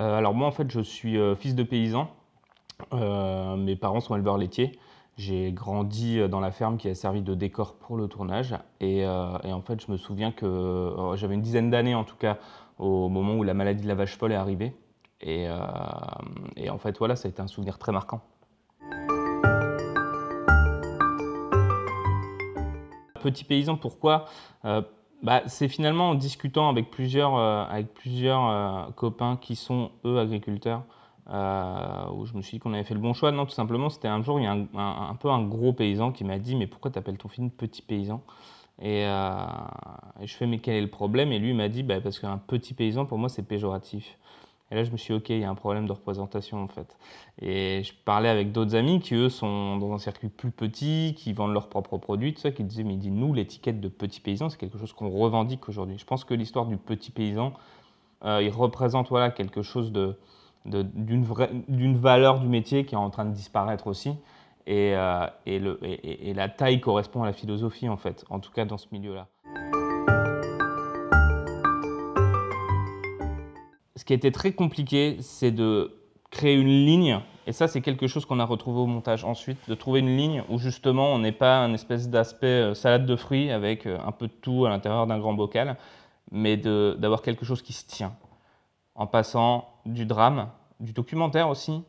Euh, alors moi en fait je suis euh, fils de paysan. Euh, mes parents sont éleveurs laitiers. J'ai grandi dans la ferme qui a servi de décor pour le tournage. Et, en fait je me souviens que j'avais une dizaine d'années en tout cas au moment où la maladie de la vache folle est arrivée. Et, et en fait voilà ça a été un souvenir très marquant. Petit paysan, pourquoi? Bah, c'est finalement en discutant avec plusieurs, euh, avec plusieurs euh, copains qui sont eux agriculteurs euh, où je me suis dit qu'on avait fait le bon choix. Non, tout simplement, c'était un jour, il y a un, peu un gros paysan qui m'a dit Mais pourquoi tu appelles ton film Petit Paysan? Et, je fais Mais quel est le problème? Et lui m'a dit bah, Parce qu'un petit paysan, pour moi, c'est péjoratif. Et là, je me suis dit, OK, il y a un problème de représentation, en fait. Et je parlais avec d'autres amis qui, eux, sont dans un circuit plus petit, qui vendent leurs propres produits, tout ça, qui disaient, mais dit, nous, l'étiquette de petit paysan, c'est quelque chose qu'on revendique aujourd'hui. Je pense que l'histoire du petit paysan, euh, il représente voilà, quelque chose de, d'une, valeur du métier qui est en train de disparaître aussi. Et, euh, et, et la taille correspond à la philosophie, en fait, en tout cas dans ce milieu-là. Ce qui été très compliqué, c'est de créer une ligne, et ça c'est quelque chose qu'on a retrouvé au montage ensuite, de trouver une ligne où justement on n'est pas un espèce d'aspect euh, salade de fruits avec euh, un peu de tout à l'intérieur d'un grand bocal, mais d'avoir quelque chose qui se tient, en passant du drame, du documentaire aussi,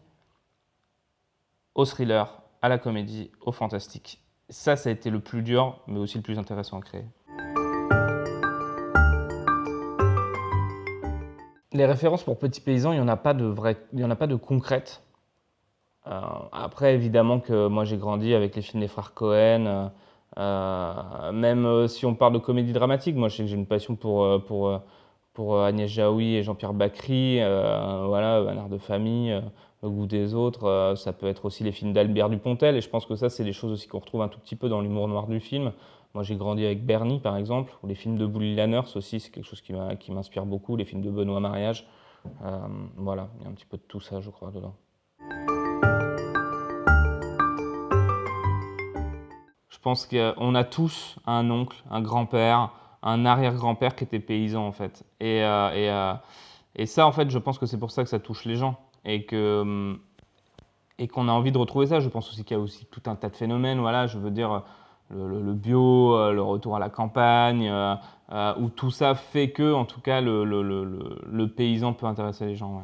au thriller, à la comédie, au fantastique. Ça, ça a été le plus dur, mais aussi le plus intéressant à créer. Les références pour Petit Paysan, il n'y en a pas de concrètes. Euh, après, évidemment que moi j'ai grandi avec les films des frères Cohen. Euh, euh, même si on parle de comédie dramatique, moi j'ai une passion pour, pour, pour Agnès Jaoui et Jean-Pierre Bacry. voilà, Un art de famille, Le goût des autres. ça peut être aussi les films d'Albert Dupontel. Et je pense que ça, c'est des choses aussi qu'on retrouve un tout petit peu dans l'humour noir du film. Moi, j'ai grandi avec Bernie, par exemple, ou les films de Bully Lanners aussi, c'est quelque chose qui m'inspire beaucoup, les films de Benoît Mariage. Euh, voilà, il y a un petit peu de tout ça, je crois, dedans. Je pense qu'on a tous un oncle, un grand-père, un arrière-grand-père qui était paysan, en fait. Et, euh, euh, et, ça, en fait, je pense que c'est pour ça que ça touche les gens. Et que et qu'on a envie de retrouver ça. Je pense aussi qu'il y a aussi tout un tas de phénomènes. Voilà, je veux dire, le, bio, euh, le retour à la campagne, où tout ça fait que, en tout cas, le, paysan peut intéresser les gens.